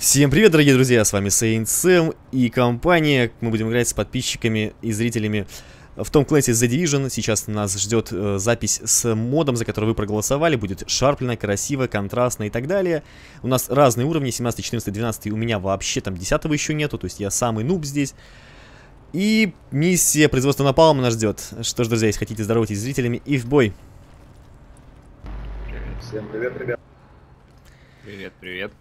Всем привет, дорогие друзья, с вами Saint Sam и компания. Мы будем играть с подписчиками и зрителями в том классе The Division. Сейчас нас ждет э, запись с модом, за который вы проголосовали. Будет шарплено, красиво, контрастно и так далее. У нас разные уровни, 17, 14, 12. У меня вообще там 10 еще нету, то есть я самый нуб здесь. И миссия производства напалма нас ждет. Что ж, друзья, если хотите, здоровайтесь с зрителями и в бой. Всем привет, ребят. Привет, привет.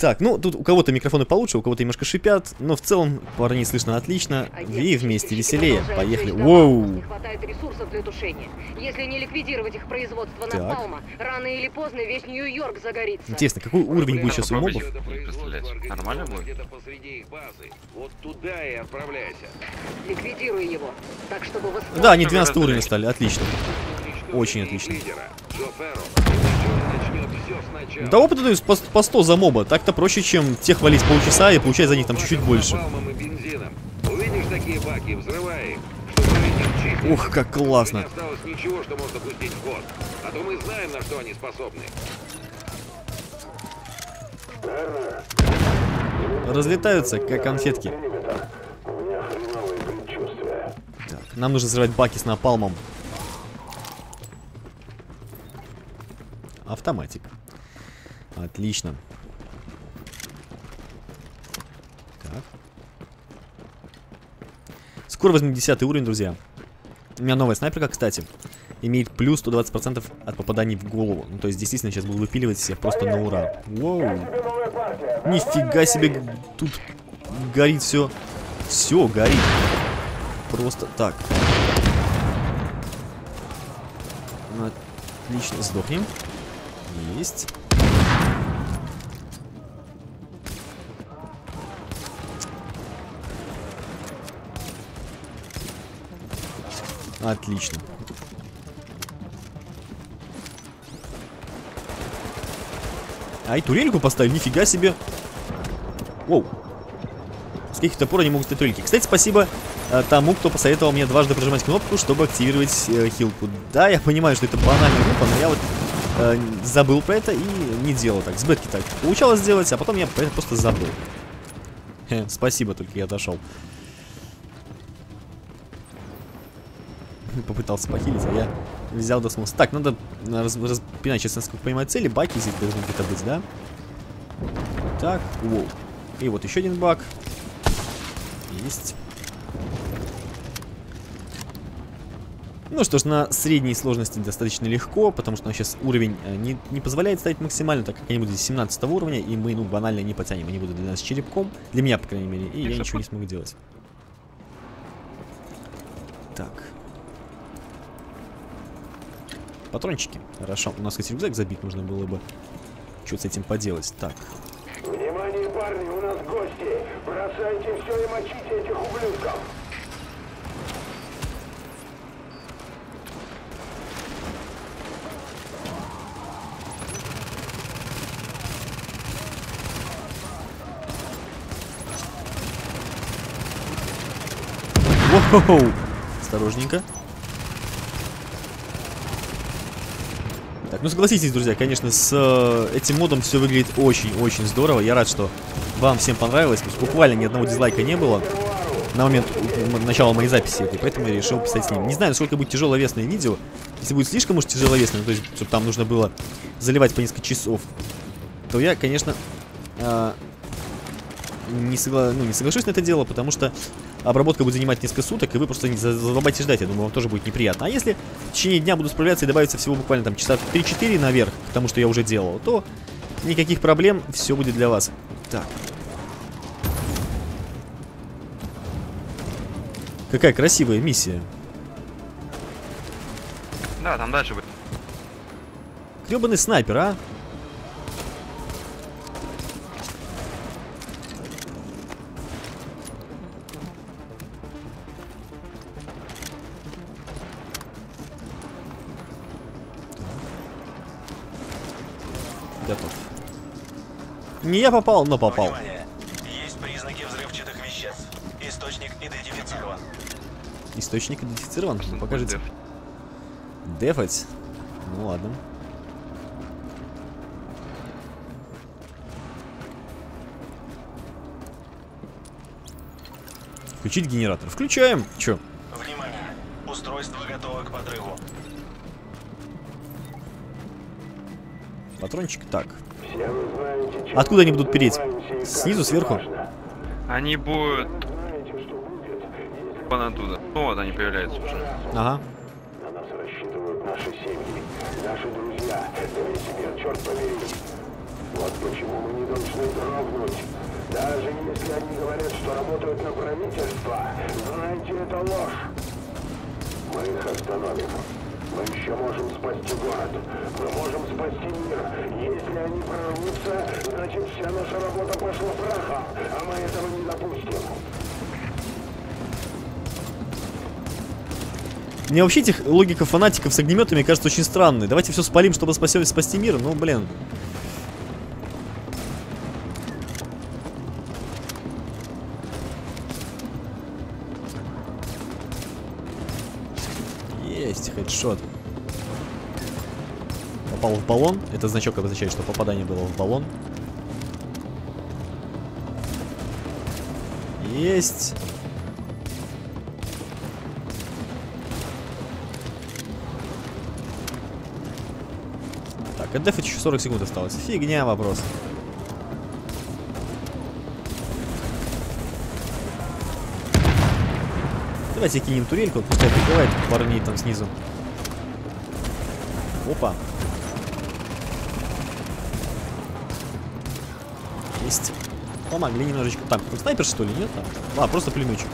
Так, ну тут у кого-то микрофоны получше, у кого-то немножко шипят, но в целом парней слышно отлично, и вместе веселее. Поехали. Воу! Не хватает ресурсов для тушения. Если не ликвидировать их производство Так. напалма, рано или поздно весь Нью-Йорк загорится. Интересно, какой уровень будет сейчас у мобов? Нормально будет? Где-то посреди их базы. Вот туда и отправляйся. Ликвидируй его, так чтобы. Да, они 12 уровня стали, отлично. Очень отлично. Да опыта дают по, по 100 за моба, так-то проще, чем тех валить полчаса и получать за них там чуть-чуть больше. Баки. Ух, как классно. Не осталось ничего, что можно пустить в ход. А то мы знаем, на что они способны. Разлетаются, как конфетки. Так, нам нужно взрывать баки с напалмом. Автоматик. Отлично. Так. Скоро возьмем 10 уровень, друзья. У меня новая снайперка, кстати. Имеет плюс 120% от попаданий в голову. Ну, то есть, действительно, сейчас буду выпиливать всех просто на ура. Воу. Нифига себе, тут горит все. Все горит. Просто так. Отлично, сдохнем. Есть. Отлично. Ай, турельку поставили, нифига себе. Воу. С каких-то пор они могут ставить турельки. Кстати, спасибо э, тому, кто посоветовал мне дважды прожимать кнопку, чтобы активировать э, хилку. Да, я понимаю, что это банально глупо, но я вот э, забыл про это и не делал так. С так получалось сделать, а потом я про это просто забыл. Спасибо, только я дошел. Попытался похилить, а я взял до смысла. Так, надо раз, распинать, сейчас, насколько понимаю, цели. Баки здесь должны где-то быть, да? Так, воу. И вот еще один баг. Есть. Ну что ж, на средней сложности достаточно легко, потому что у нас сейчас уровень э, не, не позволяет ставить максимально, так как они будут здесь 17 уровня, и мы, ну, банально не потянем. Они будут для нас черепком, для меня, по крайней мере, и я ничего не смогу делать. Так. Патрончики. Хорошо. У нас, кстати, рюкзак забит, нужно было бы что-то с этим поделать. Так. Внимание, парни, у нас гости! Бросайте все и мочите этих ублюдков! Воу! Осторожненько. Так, ну согласитесь, друзья, конечно, с э, этим модом все выглядит очень-очень здорово. Я рад, что вам всем понравилось. Буквально ни одного дизлайка не было на момент начала моей записи этой, поэтому я решил писать с ним. Не знаю, насколько будет тяжеловесное видео. Если будет слишком уж тяжеловесное, то есть, чтобы там нужно было заливать по несколько часов, то я, конечно, а, не, согла... ну, не соглашусь на это дело, потому что обработка будет занимать несколько суток, и вы просто не за- задолбаетесь ждать, я думаю, вам тоже будет неприятно. А если в течение дня буду справляться и добавится всего буквально там часа 3-4 наверх к тому, что я уже делал, то никаких проблем, все будет для вас. Так. Какая красивая миссия. Да, там дальше будет. Гребаный снайпер, а? Не я попал, но попал. Внимание. Есть признаки взрывчатых веществ. Источник идентифицирован. Источник идентифицирован? Ну, покажите. Дефать? Ну ладно. Включить генератор. Включаем. Чё? Внимание. Устройство готово к подрыву. Патрончик так. Все вы знаете, чем Откуда они будут переть? Снизу, сверху? Они будут вон оттуда. Ну вот они появляются уже. Ага. на нас рассчитывают наши семьи, наши друзья, да весь мир, черт побери. Вот почему мы не должны дрогнуть. Даже если они говорят, что работают на правительство, знайте, это ложь. Мы их остановим. Мы еще можем спасти город. Мы можем спасти мир. Если они прорвутся, значит вся наша работа пошла прахом, а мы этого не допустим. Мне вообще этих логика фанатиков с огнеметами кажется очень странной. Давайте все спалим, чтобы спасти, спасти мир. Ну, блин. В баллон. Это значок обозначает, что попадание было в баллон. Есть. Так, от дефа еще 40 секунд осталось. Фигня вопрос. Давайте кинем турельку, пускай прикрывает парней там снизу. Опа. Есть. Помогли немножечко. Тут снайпер что ли? Нет? Там? А, просто пулеметчик.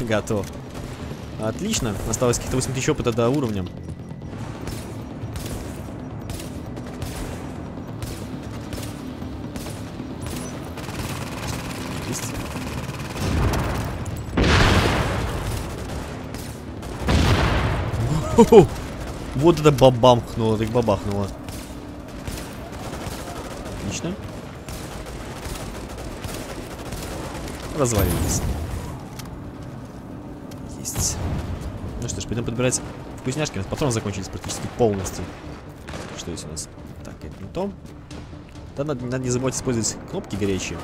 Готов. Отлично. Осталось каких-то 8 тысяч опыта до уровня. Есть. Вот это бабахнуло, так бабахнуло. Отлично. Развалились. Есть. Ну что ж, пойдем подбирать вкусняшки. У нас патроны закончились практически полностью. Что здесь у нас? Так, это не то. Да, надо, надо не забывать использовать кнопки горячие.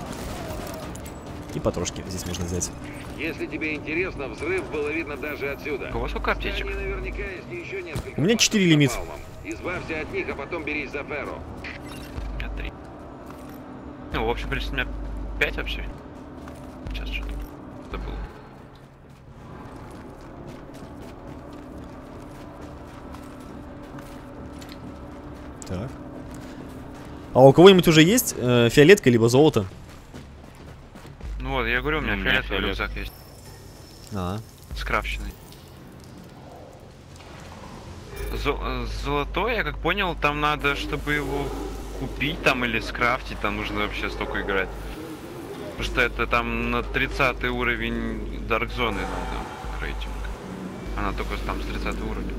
И патрошки здесь можно взять. Если тебе интересно, взрыв было видно даже отсюда. У вас сколько аптечек? У меня пак четыре с лимит. напалмом. Избавься от них, а потом берись за Ферро. У меня три. Ну, в общем, у меня пять вообще. Сейчас что-то забыл. Так. А у кого-нибудь уже есть э, фиолетка либо золото? Вот, я говорю, у меня фиолетовый фиолет. рюкзак есть. А, Скрафченный. Зо- э, золотой, я как понял, там надо, чтобы его купить там или скрафтить, там нужно вообще столько играть. Потому что это там на 30 уровень Dark Zone надо рейтинг. Она только там с 30 уровня.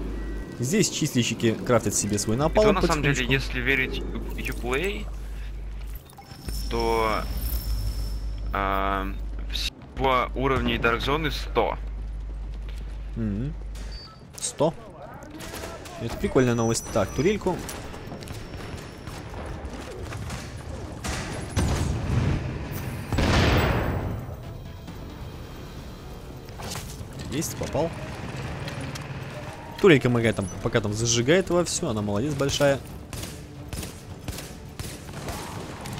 здесь чистильщики крафтят себе свой И напал. то, на самом деле, если верить Uplay, то а, всего уровней Dark Zone 100. 100. Это прикольная новость. Так, турельку. Есть, попал. Турелька помогает там, пока там зажигает во все. Она молодец большая.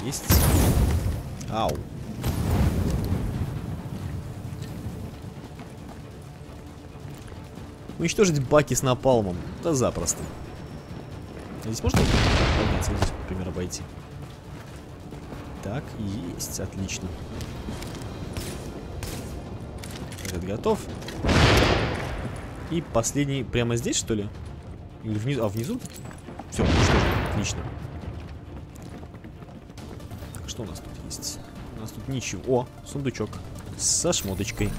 Есть. Ау. Уничтожить баки с напалмом. Да запросто. Здесь можно подняться, здесь, например, обойти? Так, есть, отлично. Этот готов. И последний прямо здесь, что ли? Или внизу? А, внизу? Все, уничтожен. Отлично. Так, что у нас тут есть? У нас тут ничего. О, сундучок. Со шмоточкой.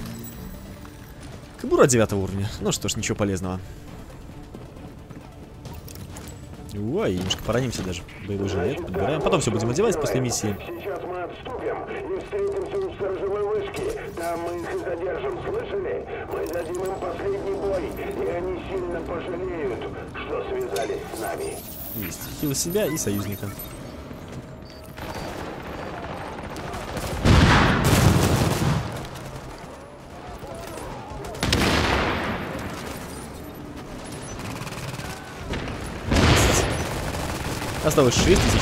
Кобура 9 уровня. Ну что ж, ничего полезного. Ой, немножко поранимся даже. Боевой жилет подбираем. Потом все будем одевать после миссии. Сейчас мы отступим и встретимся у сторожевой вышки. Там мы их и задержим, слышали? Мы дадим им последний бой, и они сильно пожалеют, что связались с нами. Есть. Хил себя и союзника. Осталось 6 тысяч.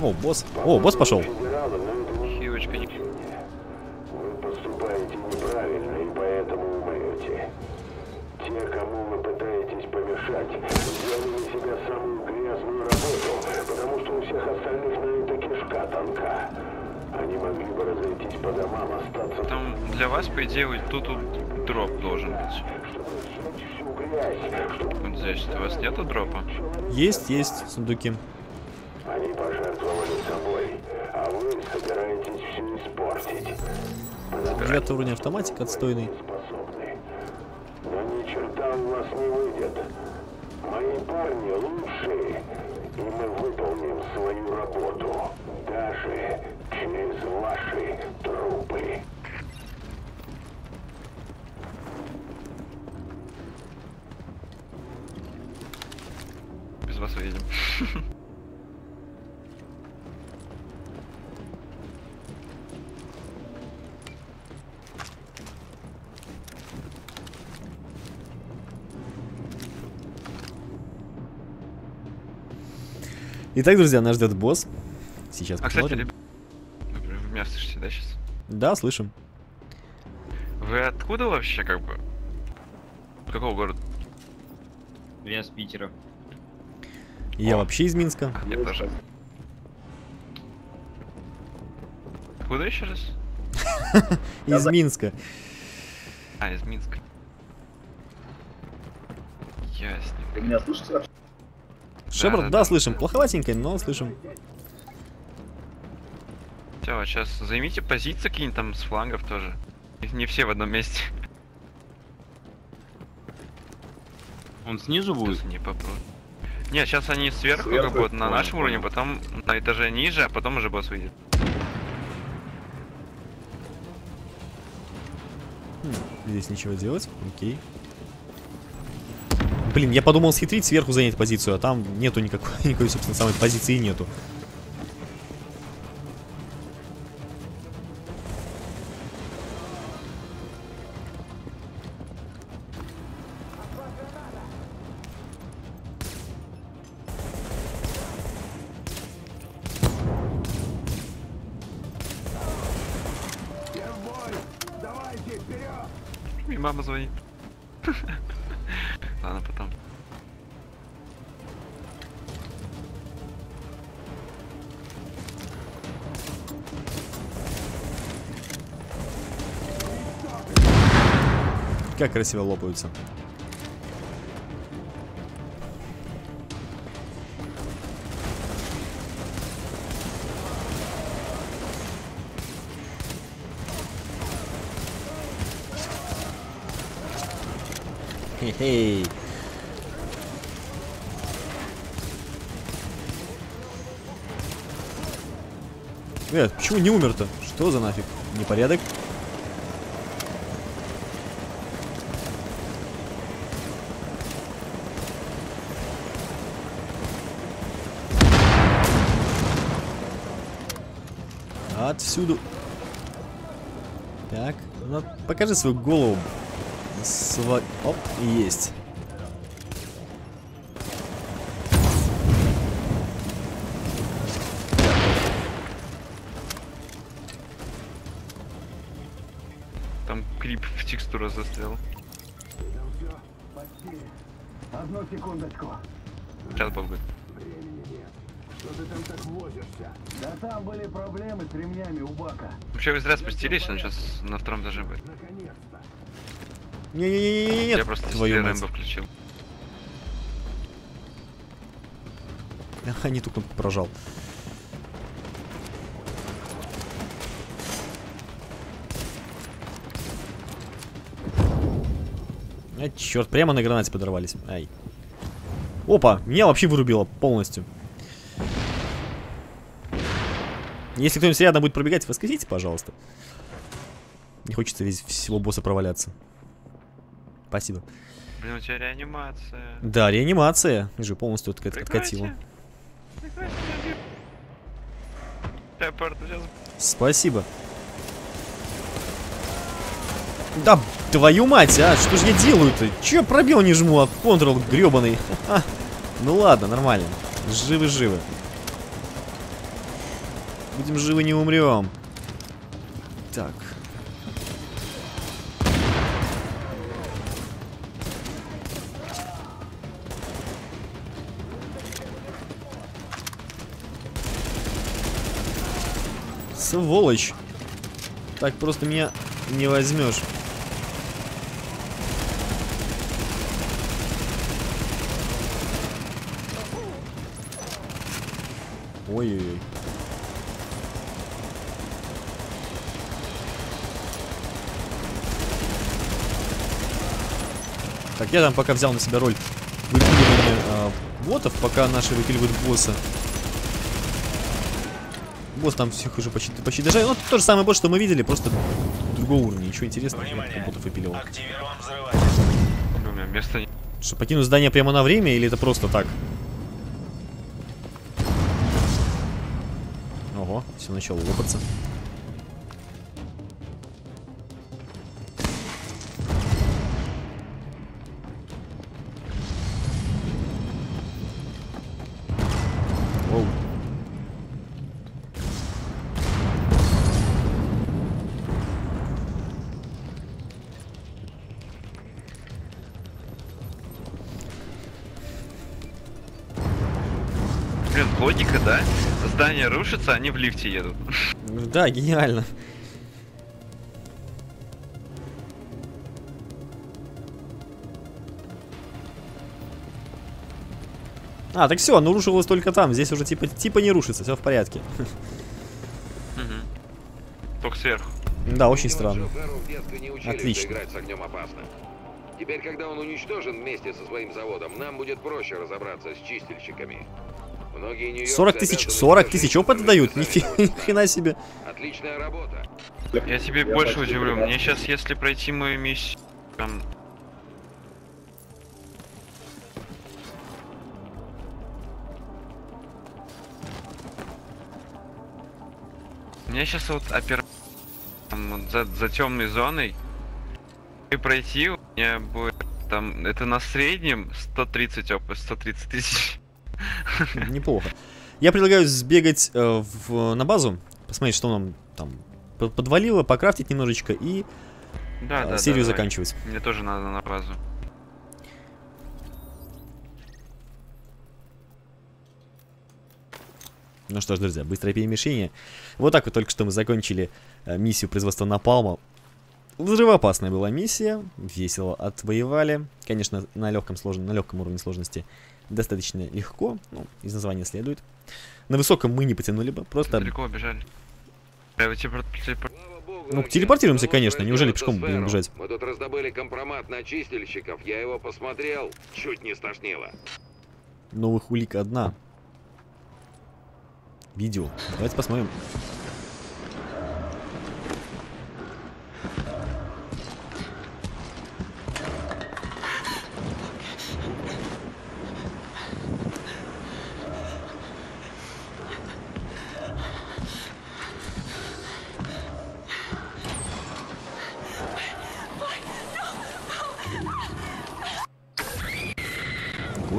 О, босс. О, босс пошел. Здесь. У вас нету дропа? Есть, есть сундуки. они пожертвовали собой, а вы собираетесь все испортить. Девятый уровень автоматик отстойный. Итак, друзья, нас ждет босс. Сейчас А, кстати, посмотрим. ребят, вы вы меня слышите, да, сейчас? Да, слышим. Вы откуда вообще, как бы? Какого города? Я с Питера. Я О. вообще из Минска. А, я тоже. Откуда еще раз? Из Минска. А, из Минска. Ясненько. Вы меня слышите вообще? Шепард, да, да, да. слышим. Плоховатенько, но слышим. Все, сейчас займите позиции какие-нибудь там с флангов тоже. Их Не все в одном месте. Он снизу будет? Тут не попробуй. Не, сейчас они сверху, Сверху, как вот на понял, нашем уровне, потом на этаже ниже, а потом уже босс выйдет. Здесь ничего делать. Окей. Блин, я подумал схитрить, сверху занять позицию, а там нету никакой, никакой собственно, самой позиции нету. И мама звонит. Ладно, потом. Как красиво лопаются. Хе-хей. Э, почему не умер-то? Что за нафиг? Непорядок? Отсюда. Так, ну, покажи свою голову. Сва... Оп, есть. Там крип в текстуру застрял. Одну секундочку. Сейчас бог будет. Что ты там так возишься? Да там были проблемы с ремнями у бака. Вообще вы зря спустились, он сейчас на втором этаже будет. Наконец-то. Не-не-не-не-не, Я просто твою мать. Включил. Ага, не ту кнопку прожал. А, черт, прямо на гранате подорвались. Ай. Опа, меня вообще вырубило полностью. Если кто-нибудь рядом будет пробегать, воскресите, пожалуйста. Не хочется весь всего босса проваляться. Спасибо. Блин, у тебя реанимация. Да, реанимация. Же полностью откатила. Прекрати. Прекрати, я бью. Шепард, сейчас Спасибо. Да, твою мать, а, что же я делаю-то? Че я пробел не жму, а контрол гребаный. Ну ладно, нормально. Живы-живы. Будем живы, не умрем. Так. Сволочь. Так просто меня не возьмешь. Ой-ой-ой. Так, я там пока взял на себя роль выпиливания а, ботов, пока наши выпиливают босса. Босс там всех уже почти, почти дожали. Ну, тот же самый босс, что мы видели, просто другого уровня. Ничего интересного, я Внимание! пока ботов выпиливал. Активирован взрыватель. у меня места не... Что, покинуть здание прямо на время или это просто так? Ого, все начало лопаться. Логика, да? Здание рушится, они в лифте едут. Да, гениально. А, так все, оно рушилось только там. Здесь уже типа, типа не рушится, все в порядке. Мгм. Только сверху. Да, очень Видимо, странно. Отлично. что играть с огнем опасно. Теперь, когда он уничтожен вместе со своим заводом, нам будет проще разобраться с чистильщиками. Многие нью-йоркцы 40 тысяч, обязаны 40 тысяч опыта дают? которые Нифи- сами Ни хрена себе. Отличная работа. Я тебе больше удивлю. Мне сейчас, если пройти мою миссию, там... Мне сейчас вот опер... там вот за, за темной зоной и пройти у меня будет там это на среднем 130 опыт 130 тысяч Неплохо. Я предлагаю сбегать э, в, на базу, посмотреть, что нам там подвалило, покрафтить немножечко и да, э, да, серию да, заканчивать. мне тоже надо на базу Ну что ж, друзья, быстрое перемещение. Вот так вот только что мы закончили э, миссию производства напалма. Взрывоопасная была миссия, весело отвоевали. Конечно, на легком, слож- на легком уровне сложности достаточно легко, ну, из названия следует. На высоком мы не потянули бы, просто... далеко убежали Э, Ну, телепортируемся, удалось конечно, неужели пешком будем бежать? Мы тут раздобыли компромат на чистильщиков, я его посмотрел, чуть не стошнило. Новых улик одна. Видео. Давайте посмотрим.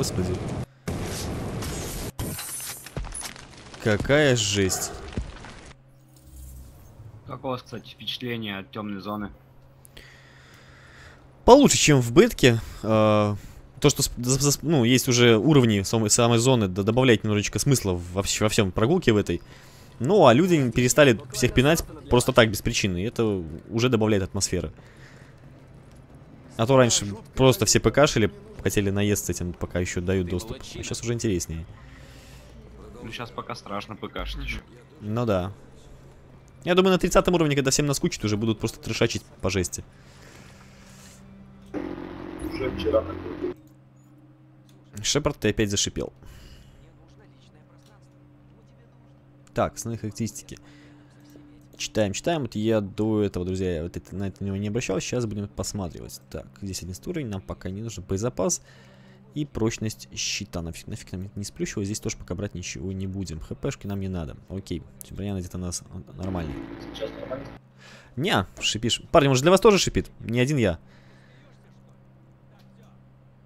Господи. Какая жесть. Как у вас, кстати, впечатление от темной зоны? Получше, чем в бетке. Э, то, что, ну, есть уже уровни самой, самой зоны, да, добавляет немножечко смысла во, вс- во всем прогулке в этой. Ну, а люди перестали всех пинать просто так, без причины. И это уже добавляет атмосферы. А то раньше просто все ПКшили, хотели наесться этим, пока еще дают доступ. А сейчас уже интереснее. Ну, сейчас пока страшно ПКшить еще. Ну да. Я думаю, на 30 уровне, когда всем наскучит, уже будут просто трешачить по жести. Уже вчера. Шепард, ты опять зашипел. Так, основные характеристики. Читаем, читаем. Вот я до этого, друзья, вот это, на это него не обращал. Сейчас будем посматривать. Так, здесь 11 уровень. Нам пока не нужен боезапас. И прочность щита. Нафиг, нафиг нам не сплющивать. Здесь тоже пока брать ничего не будем. ХПшки нам не надо. Окей. Броня где-то у нас нормальная. Сейчас нормально. Не, шипишь. Парни, может для вас тоже шипит? Не один я.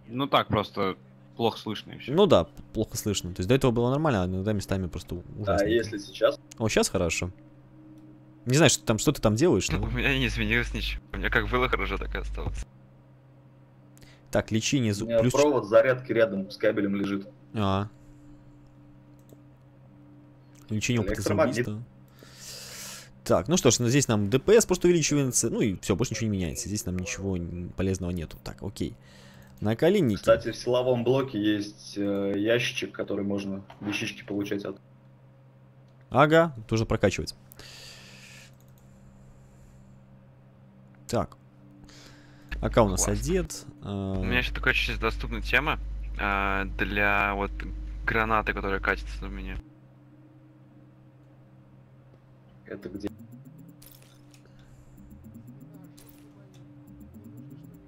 Ну так, просто плохо слышно и все. Ну да, плохо слышно. То есть до этого было нормально, а иногда местами просто ужасно. А если сейчас? О, сейчас хорошо. Не знаю, что, там, что ты там делаешь, У но... меня не изменилось ничего. У меня как было хорошо, так и осталось. Так, лечение... У зу- меня Плюс... провод зарядки рядом с кабелем лежит. А. Лечение опыта самоубийства. Так, ну что ж, ну здесь нам ДПС просто увеличивается, ну и все, больше ничего не меняется. Здесь нам ничего полезного нету. Так, окей. Наколенники. Кстати, в силовом блоке есть э, ящичек, который можно вещички получать от. Ага, тоже прокачивать. Так. Ака у нас Классно. одет. а, У меня еще такая чуть доступная тема а, для вот гранаты, которая катится у меня. Это где?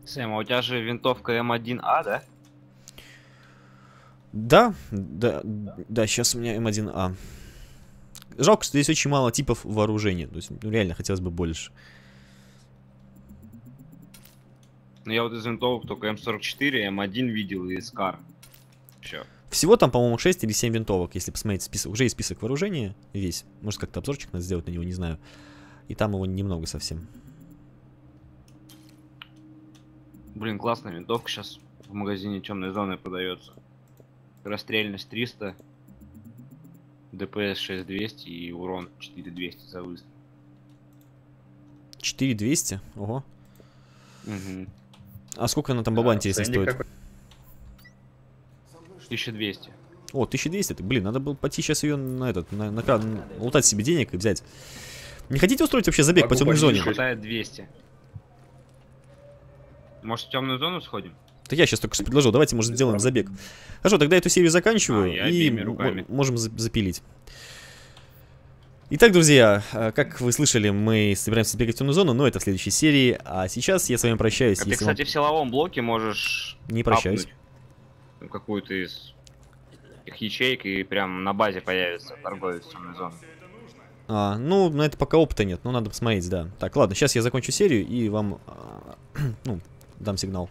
Сэм, а у тебя же винтовка М1А, да? Да, да, да, сейчас у меня М1А. Жалко, что здесь очень мало типов вооружения. То есть, ну, реально, хотелось бы больше. Ну я вот из винтовок только М44, М1 видел и Скар. Все. Всего там, по-моему, 6 или 7 винтовок, если посмотреть список. Уже есть список вооружения весь. Может, как-то обзорчик надо сделать на него, не знаю. И там его немного совсем. Блин, классная винтовка сейчас в магазине темной зоны продается. Расстрельность 300, ДПС 6200 и урон 4200 за выстрел. 4200? Ого. Угу. А сколько она там баба, А, интересно, стоит? какой? 1200. О, 1200. ты, Блин, надо было пойти сейчас ее на этот, на, на, кран- лутать себе денег и взять. Не хотите устроить вообще забег по Могу темной пойти зоне? Хватает 200. Может в темную зону сходим? Так я сейчас только что предложил, давайте, может, сделаем забег. Хорошо, тогда эту серию заканчиваю А, и можем за- запилить. Итак, друзья, э, как вы слышали, мы собираемся бегать в темную зону, но это в следующей серии. А сейчас я с вами прощаюсь. А ты, если вам- кстати, в силовом блоке можешь Не прощаюсь. какую-то из их ячеек и прям на базе появится торговец темной зоны. А, ну, на это пока опыта нет, но надо посмотреть, да. Так, ладно, сейчас я закончу серию и вам, а, ну, дам сигнал.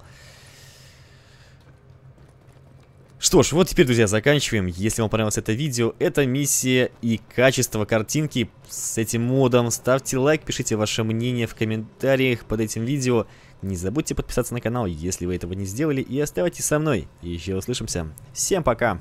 Что ж, вот теперь, друзья, заканчиваем. Если вам понравилось это видео, это миссия и качество картинки с этим модом. Ставьте лайк, пишите ваше мнение в комментариях под этим видео. Не забудьте подписаться на канал, если вы этого не сделали, и оставайтесь со мной. Еще услышимся. Всем пока!